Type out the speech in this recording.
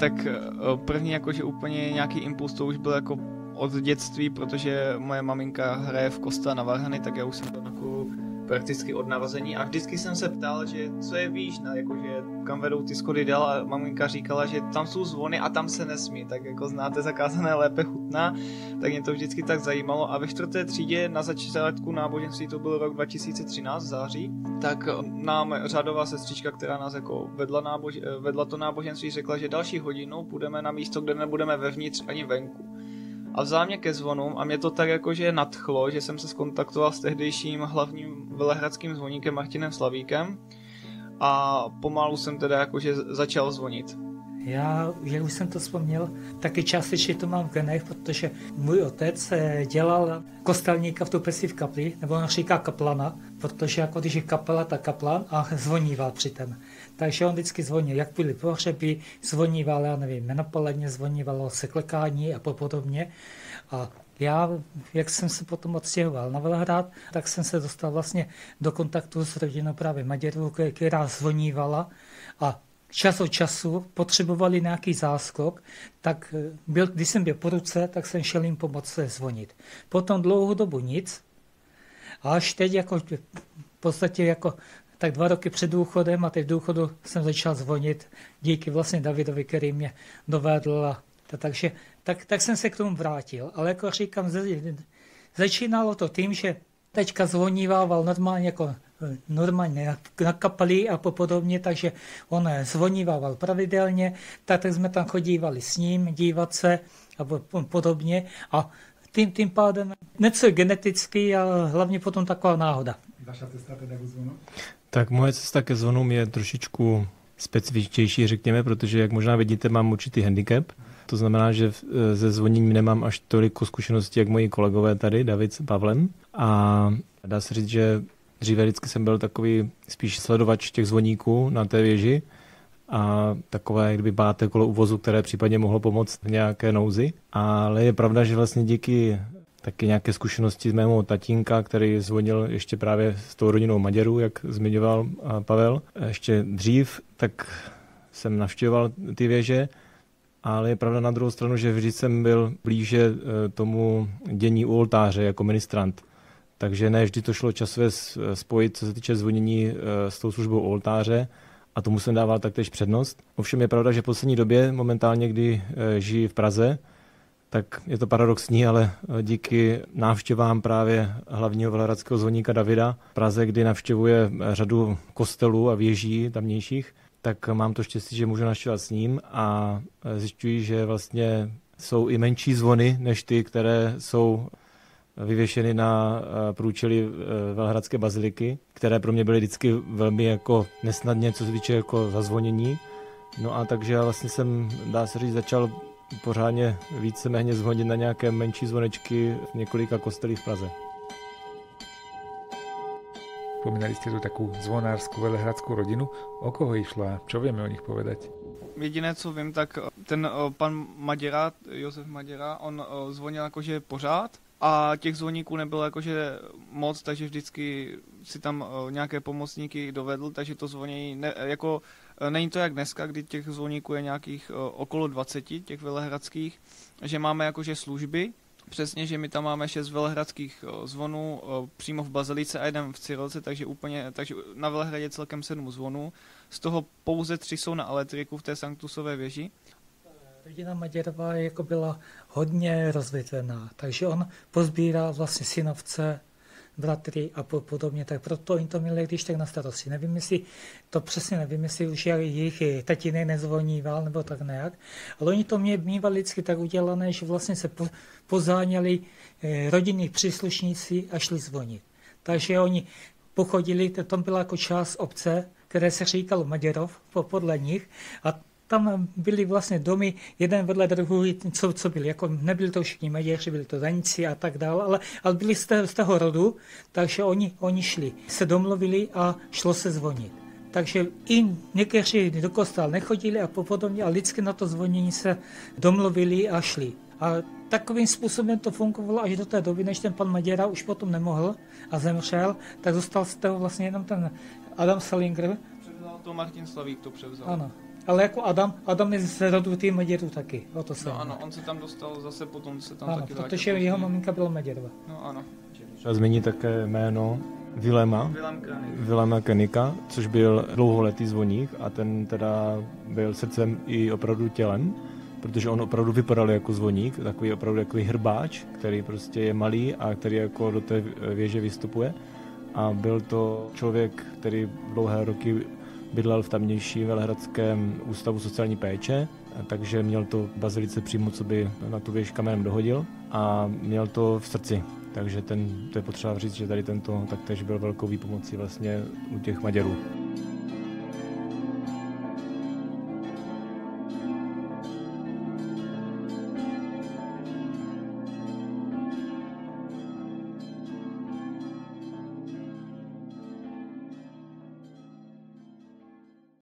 tak první jakože úplně nějaký impuls to už byl jako od dětství, protože moje maminka hraje v kostele na varhany, tak já už jsem to takovou prakticky od narození. A vždycky jsem se ptal, že co je víš, na, jakože kam vedou ty schody dál a maminka říkala, že tam jsou zvony a tam se nesmí, tak jako znáte zakázané lépe chutná, tak mě to vždycky tak zajímalo. A ve čtvrté třídě na začátku náboženství, to byl rok 2013 v září, tak nám řádová sestřička, která nás jako vedla, nábož, vedla to náboženství, řekla, že další hodinu půjdeme na místo, kde nebudeme vevnitř ani venku a vzal mě ke zvonům a mě to tak jakože nadchlo, že jsem se skontaktoval s tehdejším hlavním velehradským zvoníkem Martinem Slavíkem a pomalu jsem teda jakože začal zvonit. Já, jak už jsem to vzpomněl, taky částečně to mám v genech, protože můj otec dělal kostelníka v Tupesi v kapli, nebo on říká kaplana, protože jako když je kapela, tak kaplan a zvoníval přitom. Takže on vždycky zvonil, jak byly pohřeby, zvoníval, já nevím, napoledně zvonívalo seklekání a podobně. A já, jak jsem se potom odstěhoval na Velhrad, tak jsem se dostal vlastně do kontaktu s rodinou právě Maďarů, která zvonívala a čas od času potřebovali nějaký záskok, tak eh, byl, když jsem byl po ruce, tak jsem šel jim pomoct zvonit. Potom dlouhou dobu nic, a až teď jako v podstatě jako tak dva roky před důchodem a teď v důchodu jsem začal zvonit díky vlastně Davidovi, který mě dovedl. A, takže tak, tak jsem se k tomu vrátil. Ale jako říkám, začínalo to tím, že teďka zvonívával normálně jako normálně na kapeli a podobně, takže on zvonívával pravidelně, tak jsme tam chodívali s ním dívat se a podobně a tím, tím pádem něco geneticky a hlavně potom taková náhoda. Vaša cesta teda k zvonu? Tak moje cesta ke zvonům je trošičku specifičtější, řekněme, protože jak možná vidíte, mám určitý handicap. To znamená, že ze zvoněním nemám až tolik zkušeností, jak moji kolegové tady, David s Pavlem. A dá se říct, že dříve vždycky jsem byl takový spíš sledovač těch zvoníků na té věži a takové, kdyby báte kolo uvozu, které případně mohlo pomoct v nějaké nouzi. Ale je pravda, že vlastně díky taky nějaké zkušenosti z mého tatínka, který zvonil ještě právě s tou rodinou Maďarů, jak zmiňoval Pavel. Ještě dřív, tak jsem navštěvoval ty věže, ale je pravda na druhou stranu, že vždy jsem byl blíže e, tomu dění u oltáře jako ministrant. Takže ne vždy to šlo časově spojit, co se týče zvonění e, s tou službou oltáře a tomu jsem dával taktéž přednost. Ovšem je pravda, že v poslední době, momentálně, kdy e, žijí v Praze, tak je to paradoxní, ale eh, díky návštěvám právě hlavního velhradského zvoníka Davida v Praze, kdy navštěvuje eh, řadu kostelů a věží tamnějších, tak mám to štěstí, že můžu navštěvovat s ním a eh, zjišťuji, že vlastně jsou i menší zvony než ty, které jsou vyvěšeny na průčely Velhradské baziliky, které pro mě byly vždycky velmi jako nesnadně, co se týče jako zazvonění. No a takže já vlastně jsem, dá se říct, začal pořádně víceméně zhodit na nějaké menší zvonečky v několika kostelích v Praze. Spomínali ste tu takú zvonárskú velehradskú rodinu. O koho išlo a čo vieme o nich povedať? Jediné, co vím, tak ten pan Maděra, Josef Maděra, on zvonil jakože pořád a těch zvoníků nebylo jakože moc, takže vždycky si tam nějaké pomocníky dovedl, takže to zvonění ne, jako Eh, není to jak dneska, kdy těch zvoníků je nějakých eh, okolo 20, těch velehradských, že máme jakože služby, Přesně, že my tam máme šest velehradských eh, zvonů přímo v Bazilice a jeden v Cyrilce, takže úplně, takže na Velehradě celkem sedm zvonů. Z toho pouze tři jsou na elektriku v té Sanktusové věži. Rodina Maděrová jako byla hodně rozvětvená, takže on pozbíral vlastně synovce, bratry a podobně, tak proto jim to měli když tak na starosti. Nevím, jestli, to přesně nevím, jestli už jejich tatínek nezvoníval nebo tak nějak, ale oni to mě mývali vždycky tak udělané, že vlastně se po, pozáněli eh, rodinní příslušníci a šli zvonit. Takže oni pochodili, tam byla jako část obce, které se říkalo Maděrov, podle nich, a tam byly vlastně domy jeden vedle druhý, co, co byly, jako nebyli to všichni Maďaři, byli to Daníci a tak dále, ale, ale byli z, té, z toho rodu, takže oni, oni šli, se domluvili a šlo se zvonit. Takže i někteří do kostela nechodili a podobně, ale vždycky na to zvonění se domluvili a šli. A takovým způsobem to fungovalo až do té doby, než ten pan Maděra už potom nemohl a zemřel, tak zůstal z toho vlastně jenom ten Adam Salinger. Převzal to Martin Slavík, to převzal. Ano. Ale jako Adam, Adam je z rodu tým Maděrů taky, o to se. No ano, on se tam dostal zase potom, se tam ano, taky protože jeho maminka byla Maděrova. No ano. Třeba zmínit také jméno Vilema. Vilema Kenika, což byl dlouholetý zvoník a ten teda byl srdcem i opravdu tělem, protože on opravdu vypadal jako zvoník, takový opravdu takový hrbáč, který prostě je malý a který jako do té věže vystupuje. A byl to člověk, který dlouhé roky bydlel v tamnější Velehradském ústavu sociální péče, takže měl to bazilice přímo, co by na tu věž kamenem dohodil a měl to v srdci. Takže ten, to je potřeba říct, že tady tento taktéž byl velkou výpomocí vlastně u těch Maďarů.